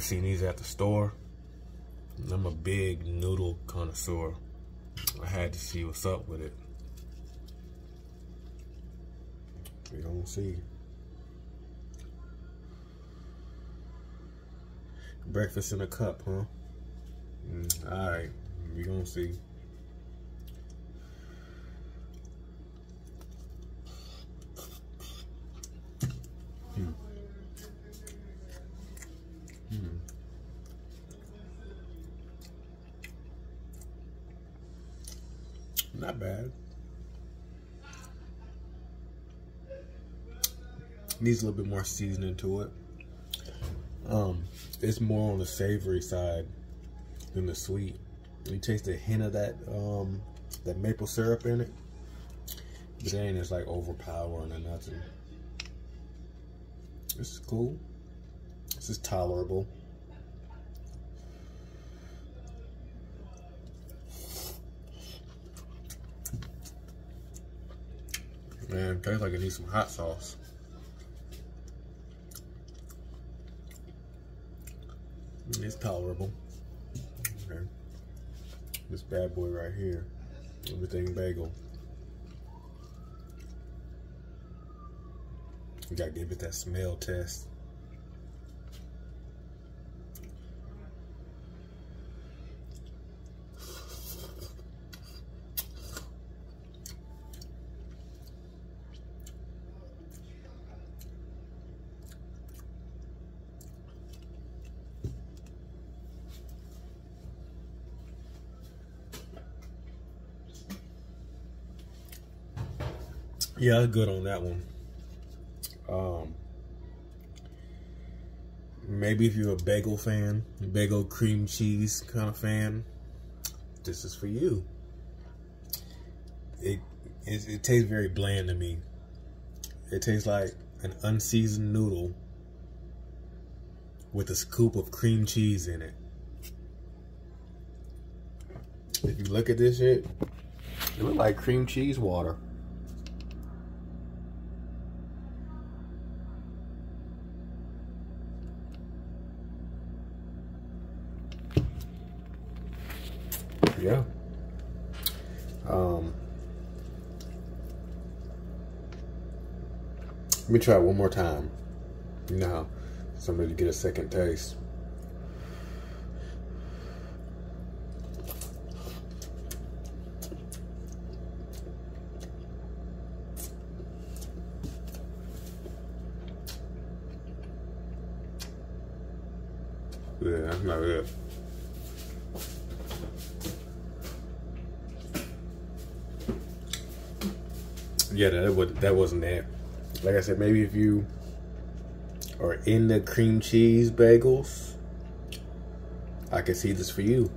seen these at the store. I'm a big noodle connoisseur. I had to see what's up with it. We don't see. Breakfast in a cup, huh? Mm, all right, we gonna see. Not bad. Needs a little bit more seasoning to it. Um, it's more on the savory side than the sweet. You taste a hint of that um that maple syrup in it, but it ain't as like overpowering or nothing. This is cool. This is tolerable. Man, tastes like it needs some hot sauce. It's tolerable. Okay. This bad boy right here. Everything bagel. You gotta give it that smell test. Yeah, good on that one. Um, maybe if you're a bagel fan, bagel cream cheese kind of fan, this is for you. It, it, it tastes very bland to me. It tastes like an unseasoned noodle with a scoop of cream cheese in it. If you look at this shit, it looks like cream cheese water. Yeah. Um, let me try one more time. You know somebody get a second taste. Yeah, that's not it. Yeah, that would that wasn't that. Like I said, maybe if you are in the cream cheese bagels, I could see this for you.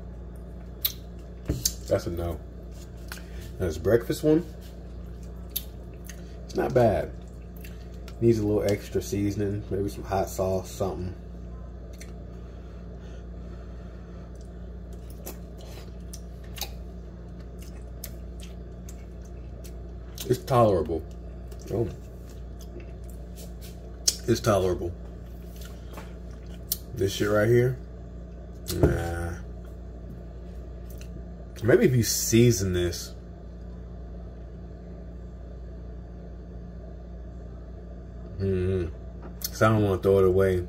That's a no. Now this breakfast one, it's not bad. Needs a little extra seasoning, maybe some hot sauce, something. It's tolerable. Oh. It's tolerable. This shit right here, nah. Maybe if you season this. Mm hmm Cause I don't want to throw it away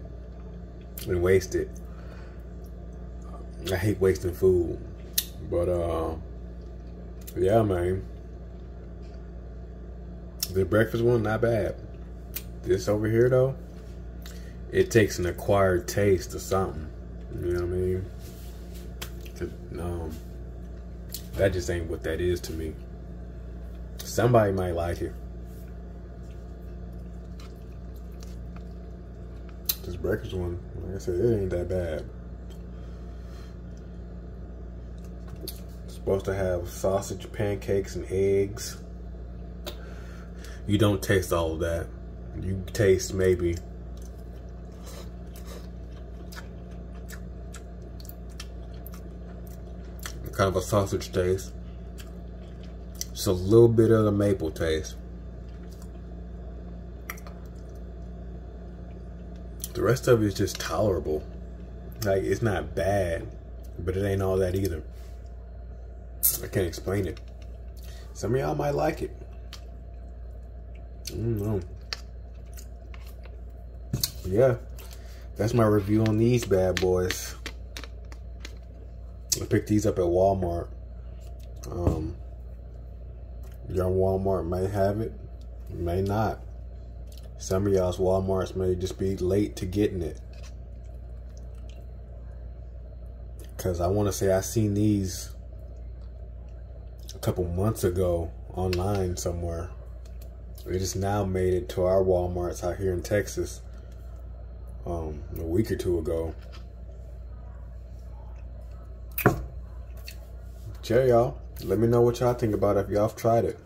and waste it. I hate wasting food. But uh yeah man. The breakfast one, not bad. This over here though, it takes an acquired taste or something. You know what I mean? To, um, that just ain't what that is to me. Somebody might like it. This breakfast one, like I said, it ain't that bad. It's supposed to have sausage, pancakes, and eggs you don't taste all of that. You taste maybe kind of a sausage taste. Just a little bit of the maple taste. The rest of it is just tolerable. Like it's not bad, but it ain't all that either. I can't explain it. Some of y'all might like it. Know. Yeah, that's my review on these bad boys. I picked these up at Walmart. Um, your Walmart may have it, may not. Some of y'all's Walmarts may just be late to getting it. Because I want to say I seen these a couple months ago online somewhere. It just now made it to our Walmarts out here in Texas um, a week or two ago. Cheer y'all. Let me know what y'all think about it if y'all have tried it.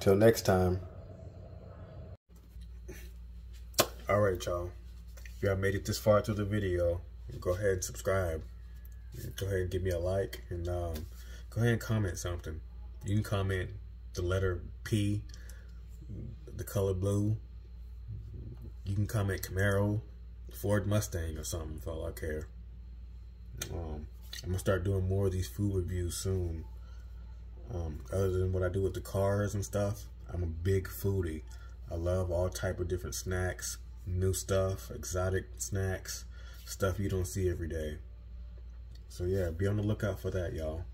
Till next time. All right, y'all. If y'all made it this far through the video, go ahead and subscribe. Go ahead and give me a like and um, go ahead and comment something. You can comment the letter P, the color blue. You can comment Camaro, Ford Mustang or something for all I care. Um, I'm gonna start doing more of these food reviews soon. Um, other than what I do with the cars and stuff, I'm a big foodie. I love all type of different snacks, new stuff, exotic snacks, stuff you don't see every day. So yeah, be on the lookout for that, y'all.